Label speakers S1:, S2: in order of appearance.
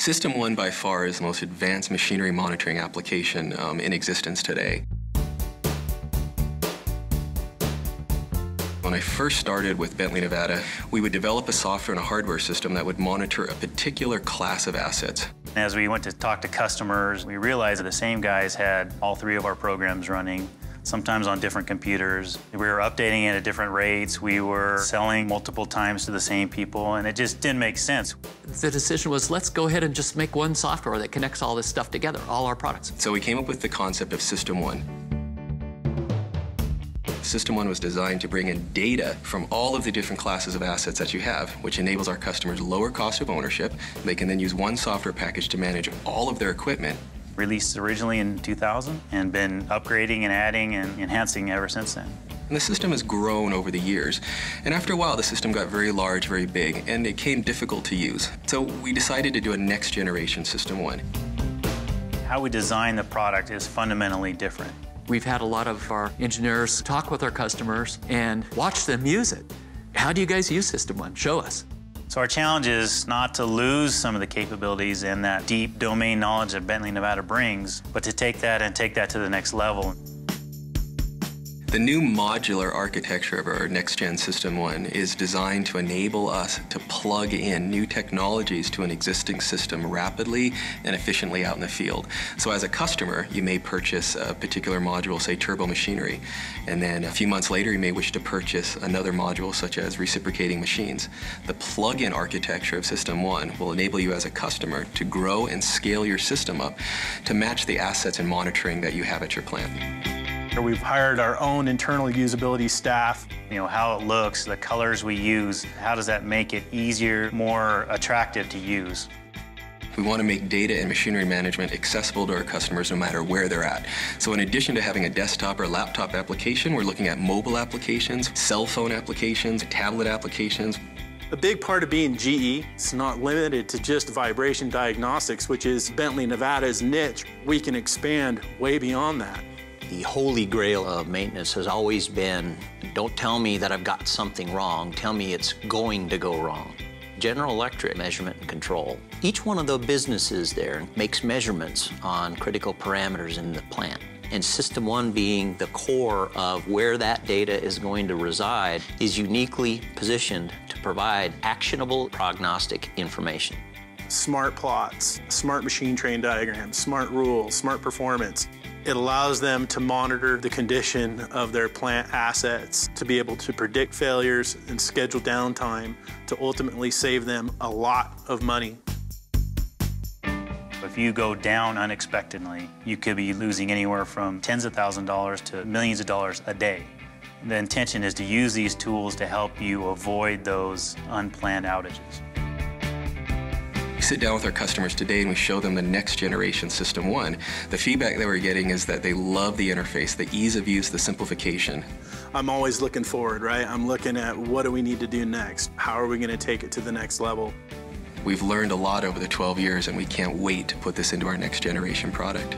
S1: System 1 by far is the most advanced machinery monitoring application um, in existence today. When I first started with Bently Nevada, we would develop a software and a hardware system that would monitor a particular class of assets.
S2: As we went to talk to customers, we realized that the same guys had all three of our programs running sometimes on different computers. We were updating it at different rates. We were selling multiple times to the same people, and it just didn't make sense.
S3: The decision was let's go ahead and just make one software that connects all this stuff together, all our products.
S1: So we came up with the concept of System 1. System 1 was designed to bring in data from all of the different classes of assets that you have, which enables our customers lower cost of ownership. They can then use one software package to manage all of their equipment
S2: Released originally in 2000 and been upgrading and adding and enhancing ever since then.
S1: And the system has grown over the years. And after a while, the system got very large, very big, and it became difficult to use. So we decided to do a next generation System 1.
S2: How we design the product is fundamentally different.
S3: We've had a lot of our engineers talk with our customers and watch them use it. How do you guys use System 1? Show us.
S2: So our challenge is not to lose some of the capabilities and that deep domain knowledge that Bently Nevada brings, but to take that and take that to the next level.
S1: The new modular architecture of our next-gen System 1 is designed to enable us to plug in new technologies to an existing system rapidly and efficiently out in the field. So as a customer, you may purchase a particular module, say turbo machinery, and then a few months later you may wish to purchase another module such as reciprocating machines. The plug-in architecture of System 1 will enable you as a customer to grow and scale your system up to match the assets and monitoring that you have at your plant.
S4: We've hired our own internal usability staff.
S2: You know, how it looks, the colors we use, how does that make it easier, more attractive to use?
S1: We want to make data and machinery management accessible to our customers no matter where they're at. So in addition to having a desktop or laptop application, we're looking at mobile applications, cell phone applications, tablet applications.
S4: A big part of being GE is not limited to just vibration diagnostics, which is Bently Nevada's niche. We can expand way beyond that.
S5: The holy grail of maintenance has always been, don't tell me that I've got something wrong, tell me it's going to go wrong. General Electric Measurement and Control. Each one of the businesses there makes measurements on critical parameters in the plant. And System 1 being the core of where that data is going to reside is uniquely positioned to provide actionable prognostic information.
S4: Smart plots, smart machine train diagrams, smart rules, smart performance. It allows them to monitor the condition of their plant assets, to be able to predict failures and schedule downtime to ultimately save them a lot of money.
S2: If you go down unexpectedly, you could be losing anywhere from tens of thousands of dollars to millions of dollars a day. The intention is to use these tools to help you avoid those unplanned outages.
S1: Sit down with our customers today and we show them the next generation System 1. The feedback that we're getting is that they love the interface, the ease of use, the simplification.
S4: I'm always looking forward, right? I'm looking at what do we need to do next? How are we going to take it to the next level?
S1: We've learned a lot over the 12 years and we can't wait to put this into our next generation product.